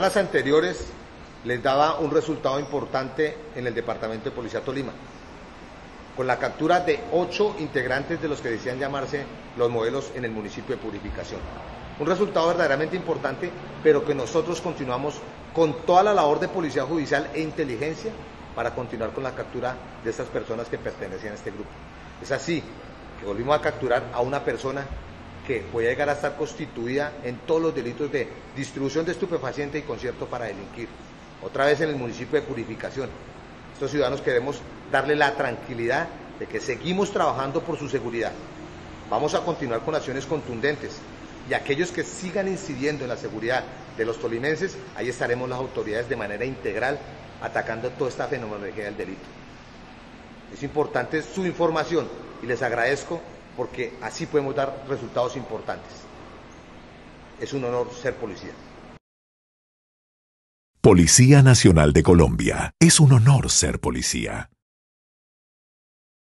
Las anteriores les daba un resultado importante en el departamento de Policía Tolima, con la captura de ocho integrantes de los que decían llamarse los modelos en el municipio de Purificación. Un resultado verdaderamente importante, pero que nosotros continuamos con toda la labor de policía judicial e inteligencia para continuar con la captura de estas personas que pertenecían a este grupo. Es así que volvimos a capturar a una persona que puede llegar a estar constituida en todos los delitos de distribución de estupefaciente y concierto para delinquir. Otra vez en el municipio de Purificación. Estos ciudadanos queremos darle la tranquilidad de que seguimos trabajando por su seguridad. Vamos a continuar con acciones contundentes y aquellos que sigan incidiendo en la seguridad de los tolimenses, ahí estaremos las autoridades de manera integral atacando toda esta fenomenología del delito. Es importante su información y les agradezco porque así podemos dar resultados importantes. Es un honor ser policía. Policía Nacional de Colombia. Es un honor ser policía.